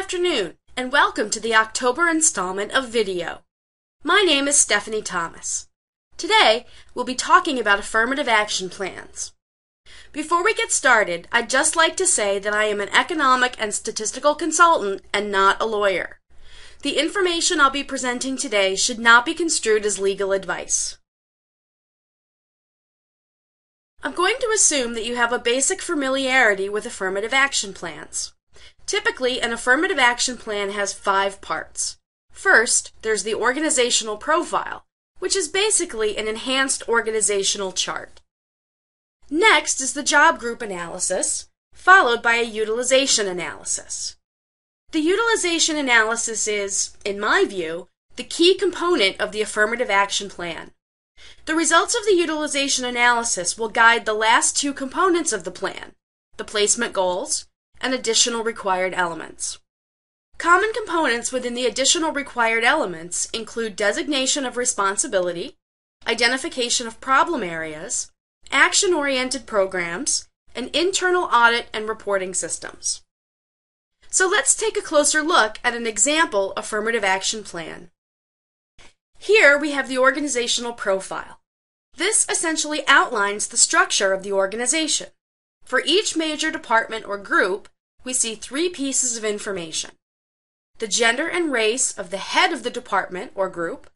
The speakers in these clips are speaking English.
afternoon, and welcome to the October installment of Video. My name is Stephanie Thomas. Today, we'll be talking about affirmative action plans. Before we get started, I'd just like to say that I am an economic and statistical consultant and not a lawyer. The information I'll be presenting today should not be construed as legal advice. I'm going to assume that you have a basic familiarity with affirmative action plans. Typically, an affirmative action plan has five parts. First, there's the organizational profile, which is basically an enhanced organizational chart. Next is the job group analysis, followed by a utilization analysis. The utilization analysis is, in my view, the key component of the affirmative action plan. The results of the utilization analysis will guide the last two components of the plan, the placement goals and additional required elements. Common components within the additional required elements include designation of responsibility, identification of problem areas, action oriented programs, and internal audit and reporting systems. So let's take a closer look at an example affirmative action plan. Here we have the organizational profile. This essentially outlines the structure of the organization. For each major department or group, we see three pieces of information. The gender and race of the head of the department or group,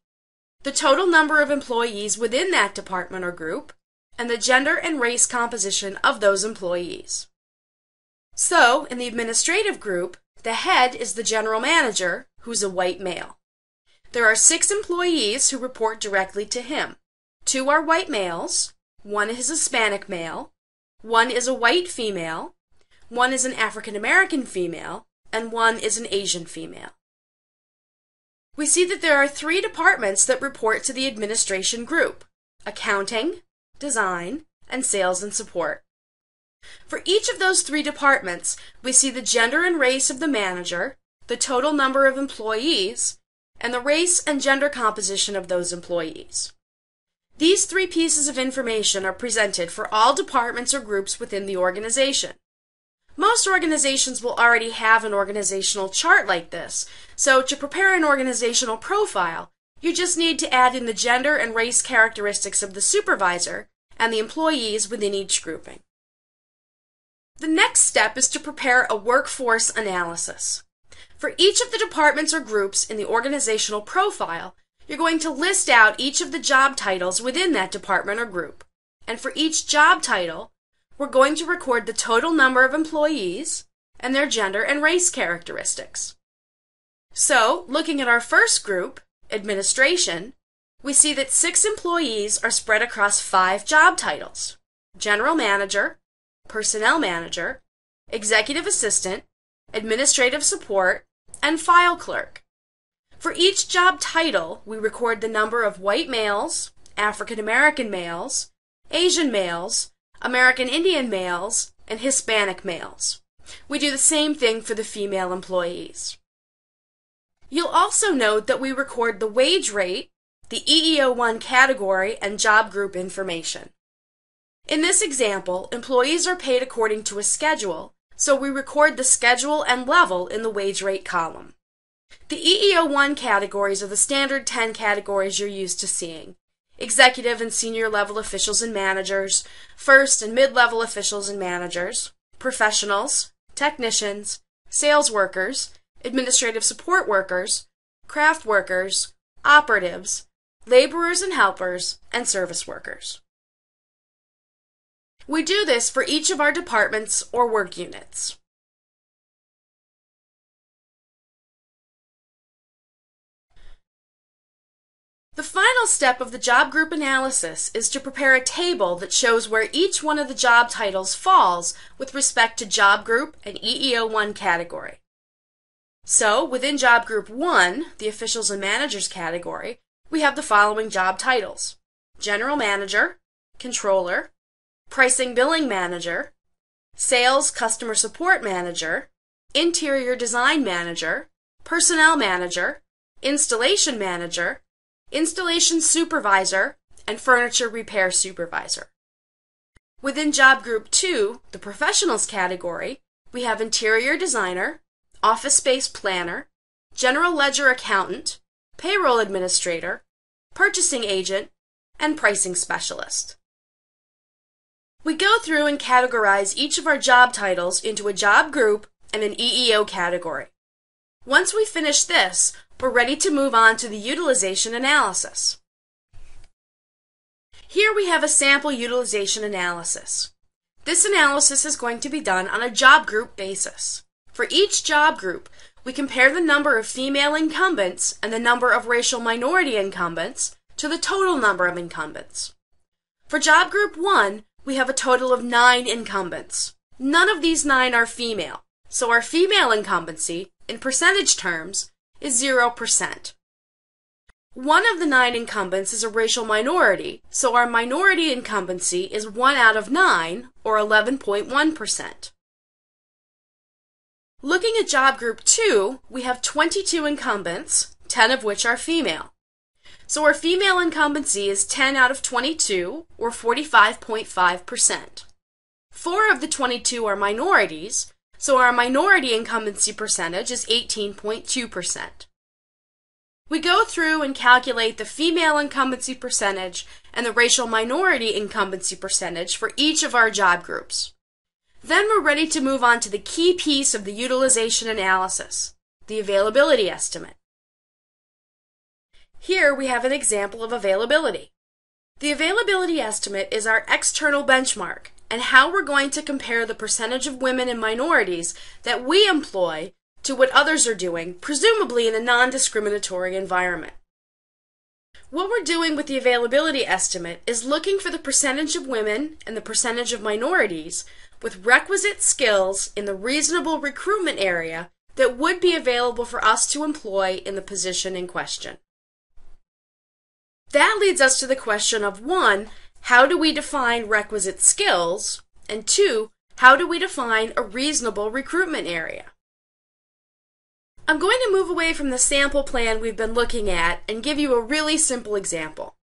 the total number of employees within that department or group, and the gender and race composition of those employees. So, in the administrative group, the head is the general manager, who's a white male. There are six employees who report directly to him. Two are white males, one is Hispanic male, one is a white female, one is an African American female, and one is an Asian female. We see that there are three departments that report to the administration group accounting, design, and sales and support. For each of those three departments, we see the gender and race of the manager, the total number of employees, and the race and gender composition of those employees. These three pieces of information are presented for all departments or groups within the organization. Most organizations will already have an organizational chart like this, so to prepare an organizational profile, you just need to add in the gender and race characteristics of the supervisor and the employees within each grouping. The next step is to prepare a workforce analysis. For each of the departments or groups in the organizational profile, you're going to list out each of the job titles within that department or group. And for each job title, we're going to record the total number of employees and their gender and race characteristics. So, looking at our first group, administration, we see that six employees are spread across five job titles general manager, personnel manager, executive assistant, administrative support, and file clerk. For each job title, we record the number of white males, African American males, Asian males, American Indian males, and Hispanic males. We do the same thing for the female employees. You'll also note that we record the wage rate, the EEO1 category, and job group information. In this example, employees are paid according to a schedule, so we record the schedule and level in the wage rate column. The EEO1 categories are the standard 10 categories you're used to seeing. Executive and senior level officials and managers, first and mid level officials and managers, professionals, technicians, sales workers, administrative support workers, craft workers, operatives, laborers and helpers, and service workers. We do this for each of our departments or work units. The final step of the job group analysis is to prepare a table that shows where each one of the job titles falls with respect to job group and EEO1 category. So, within job group 1, the officials and managers category, we have the following job titles General Manager, Controller, Pricing Billing Manager, Sales Customer Support Manager, Interior Design Manager, Personnel Manager, Installation Manager, installation supervisor, and furniture repair supervisor. Within job group 2, the professionals category, we have interior designer, office space planner, general ledger accountant, payroll administrator, purchasing agent, and pricing specialist. We go through and categorize each of our job titles into a job group and an EEO category. Once we finish this, we're ready to move on to the utilization analysis. Here we have a sample utilization analysis. This analysis is going to be done on a job group basis. For each job group, we compare the number of female incumbents and the number of racial minority incumbents to the total number of incumbents. For job group 1, we have a total of 9 incumbents. None of these 9 are female, so our female incumbency, in percentage terms, is 0%. One of the nine incumbents is a racial minority, so our minority incumbency is 1 out of 9, or 11.1%. Looking at job group 2, we have 22 incumbents, 10 of which are female. So our female incumbency is 10 out of 22, or 45.5%. Four of the 22 are minorities, so our minority incumbency percentage is 18.2%. We go through and calculate the female incumbency percentage and the racial minority incumbency percentage for each of our job groups. Then we're ready to move on to the key piece of the utilization analysis, the availability estimate. Here we have an example of availability. The availability estimate is our external benchmark and how we're going to compare the percentage of women and minorities that we employ to what others are doing, presumably in a non discriminatory environment. What we're doing with the availability estimate is looking for the percentage of women and the percentage of minorities with requisite skills in the reasonable recruitment area that would be available for us to employ in the position in question. That leads us to the question of one, how do we define requisite skills? And two, how do we define a reasonable recruitment area? I'm going to move away from the sample plan we've been looking at and give you a really simple example.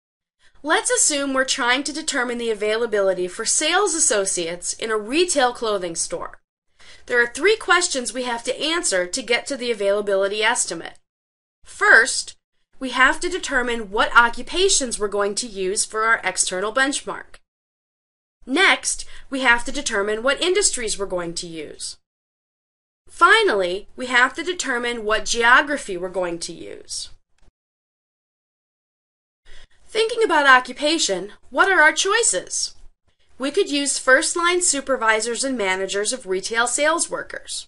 Let's assume we're trying to determine the availability for sales associates in a retail clothing store. There are three questions we have to answer to get to the availability estimate. First, we have to determine what occupations we're going to use for our external benchmark. Next, we have to determine what industries we're going to use. Finally, we have to determine what geography we're going to use. Thinking about occupation, what are our choices? We could use first line supervisors and managers of retail sales workers.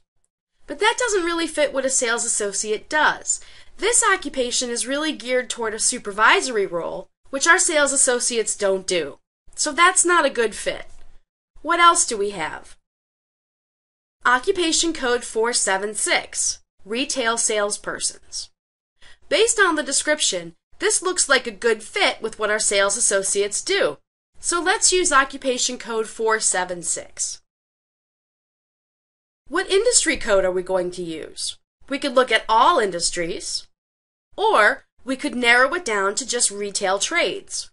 But that doesn't really fit what a sales associate does. This occupation is really geared toward a supervisory role, which our sales associates don't do. So that's not a good fit. What else do we have? Occupation Code 476 Retail Salespersons. Based on the description, this looks like a good fit with what our sales associates do. So let's use Occupation Code 476. What industry code are we going to use? We could look at all industries, or we could narrow it down to just retail trades.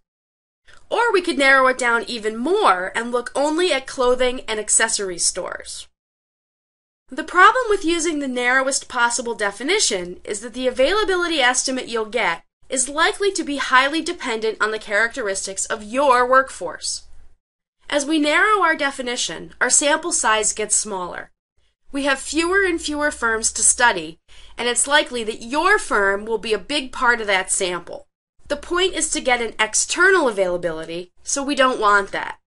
Or we could narrow it down even more and look only at clothing and accessory stores. The problem with using the narrowest possible definition is that the availability estimate you'll get is likely to be highly dependent on the characteristics of your workforce. As we narrow our definition, our sample size gets smaller. We have fewer and fewer firms to study, and it's likely that your firm will be a big part of that sample. The point is to get an external availability, so we don't want that.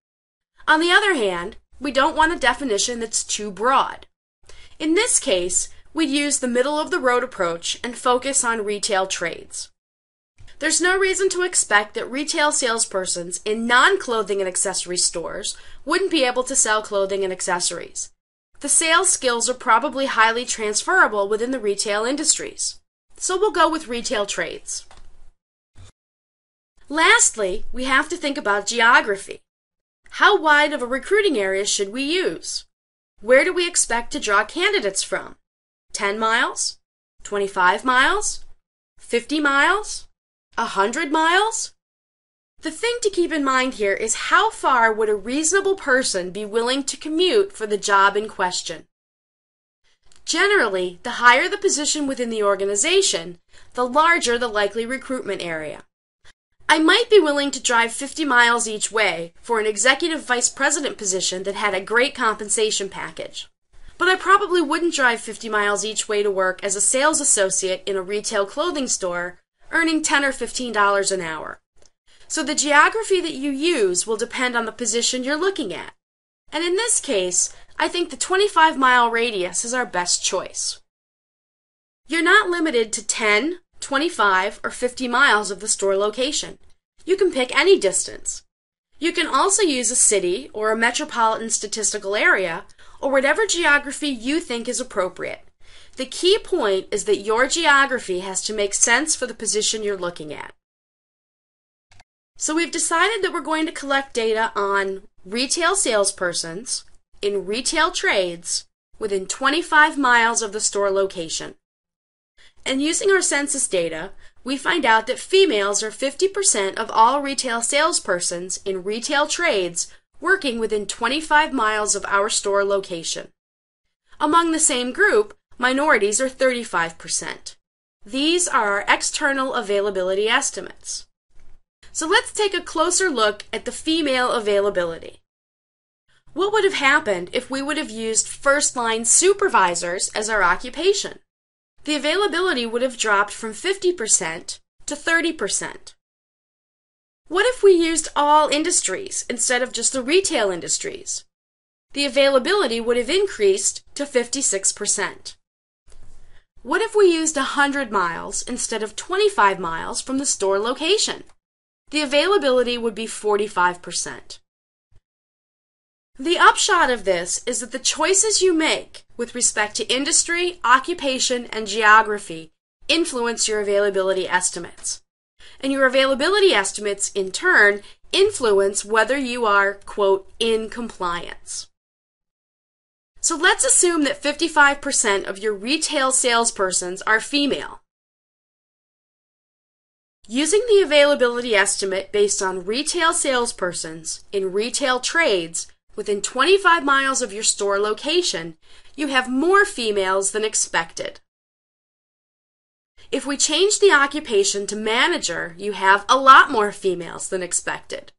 On the other hand, we don't want a definition that's too broad. In this case, we'd use the middle of the road approach and focus on retail trades. There's no reason to expect that retail salespersons in non clothing and accessory stores wouldn't be able to sell clothing and accessories. The sales skills are probably highly transferable within the retail industries. So we'll go with retail trades. Lastly, we have to think about geography. How wide of a recruiting area should we use? Where do we expect to draw candidates from? 10 miles? 25 miles? 50 miles? 100 miles? The thing to keep in mind here is how far would a reasonable person be willing to commute for the job in question? Generally, the higher the position within the organization, the larger the likely recruitment area. I might be willing to drive 50 miles each way for an executive vice president position that had a great compensation package. But I probably wouldn't drive 50 miles each way to work as a sales associate in a retail clothing store, earning 10 or $15 an hour. So the geography that you use will depend on the position you're looking at. And in this case, I think the 25 mile radius is our best choice. You're not limited to 10, 25, or 50 miles of the store location. You can pick any distance. You can also use a city or a metropolitan statistical area or whatever geography you think is appropriate. The key point is that your geography has to make sense for the position you're looking at. So we've decided that we're going to collect data on retail salespersons in retail trades within 25 miles of the store location. And using our census data, we find out that females are 50% of all retail salespersons in retail trades working within 25 miles of our store location. Among the same group, minorities are 35%. These are our external availability estimates. So let's take a closer look at the female availability. What would have happened if we would have used first line supervisors as our occupation? The availability would have dropped from 50% to 30%. What if we used all industries instead of just the retail industries? The availability would have increased to 56%. What if we used 100 miles instead of 25 miles from the store location? The availability would be 45%. The upshot of this is that the choices you make with respect to industry, occupation, and geography influence your availability estimates. And your availability estimates, in turn, influence whether you are, quote, in compliance. So let's assume that 55% of your retail salespersons are female. Using the availability estimate based on retail salespersons in retail trades within 25 miles of your store location, you have more females than expected. If we change the occupation to manager, you have a lot more females than expected.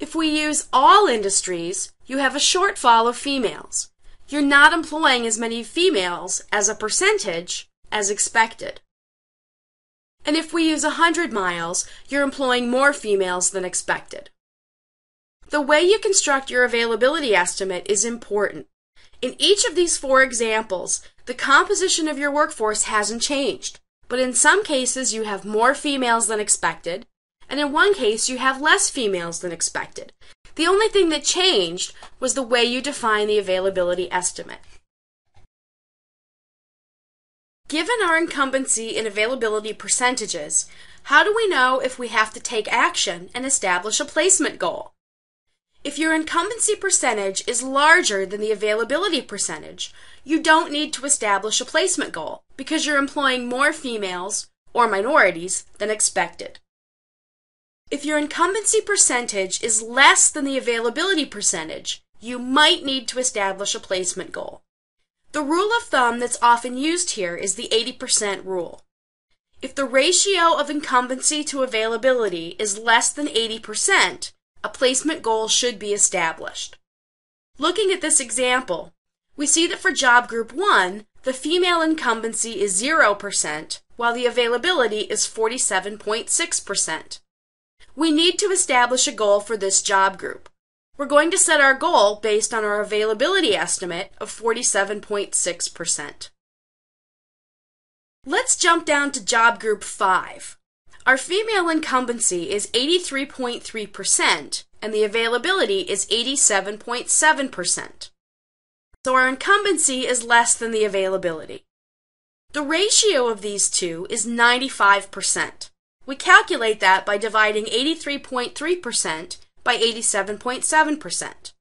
If we use all industries, you have a shortfall of females. You're not employing as many females as a percentage as expected. And if we use 100 miles, you're employing more females than expected. The way you construct your availability estimate is important. In each of these four examples, the composition of your workforce hasn't changed, but in some cases you have more females than expected, and in one case you have less females than expected. The only thing that changed was the way you define the availability estimate. Given our incumbency and availability percentages, how do we know if we have to take action and establish a placement goal? If your incumbency percentage is larger than the availability percentage, you don't need to establish a placement goal because you're employing more females or minorities than expected. If your incumbency percentage is less than the availability percentage, you might need to establish a placement goal. The rule of thumb that's often used here is the 80% rule. If the ratio of incumbency to availability is less than 80%, a placement goal should be established. Looking at this example, we see that for job group 1, the female incumbency is 0%, while the availability is 47.6%. We need to establish a goal for this job group. We're going to set our goal based on our availability estimate of 47.6%. Let's jump down to job group 5. Our female incumbency is 83.3%, and the availability is 87.7%. So our incumbency is less than the availability. The ratio of these two is 95%. We calculate that by dividing 83.3% by 87.7%.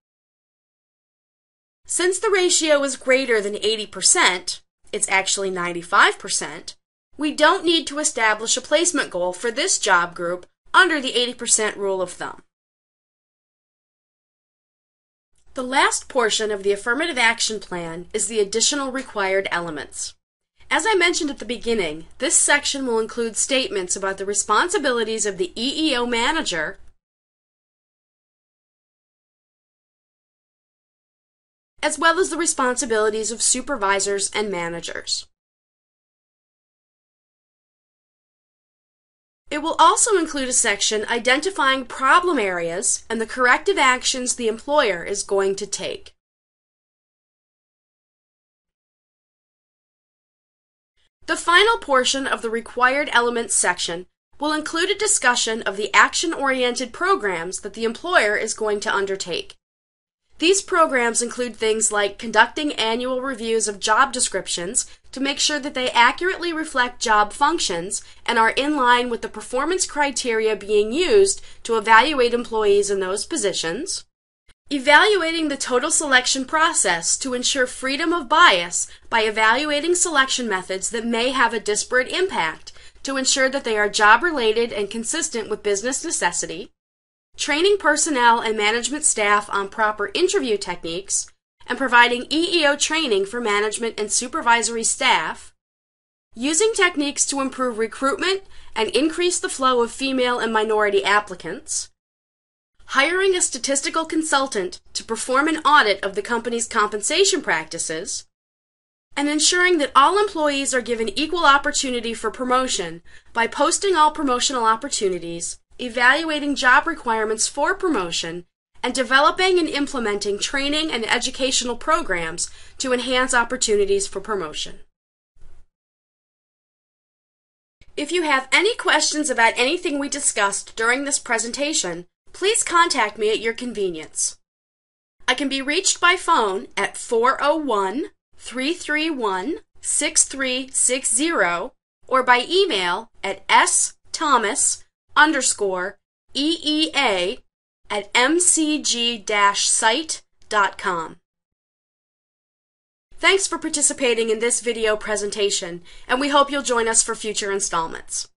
Since the ratio is greater than 80%, it's actually 95%, we don't need to establish a placement goal for this job group under the 80% rule of thumb. The last portion of the affirmative action plan is the additional required elements. As I mentioned at the beginning, this section will include statements about the responsibilities of the EEO manager as well as the responsibilities of supervisors and managers. It will also include a section identifying problem areas and the corrective actions the employer is going to take. The final portion of the required elements section will include a discussion of the action-oriented programs that the employer is going to undertake. These programs include things like conducting annual reviews of job descriptions to make sure that they accurately reflect job functions and are in line with the performance criteria being used to evaluate employees in those positions, evaluating the total selection process to ensure freedom of bias by evaluating selection methods that may have a disparate impact to ensure that they are job related and consistent with business necessity, training personnel and management staff on proper interview techniques, and providing EEO training for management and supervisory staff, using techniques to improve recruitment and increase the flow of female and minority applicants, hiring a statistical consultant to perform an audit of the company's compensation practices, and ensuring that all employees are given equal opportunity for promotion by posting all promotional opportunities evaluating job requirements for promotion, and developing and implementing training and educational programs to enhance opportunities for promotion. If you have any questions about anything we discussed during this presentation, please contact me at your convenience. I can be reached by phone at 401 331 6360 or by email at sthomas underscore EEA at mcg-site.com. Thanks for participating in this video presentation, and we hope you'll join us for future installments.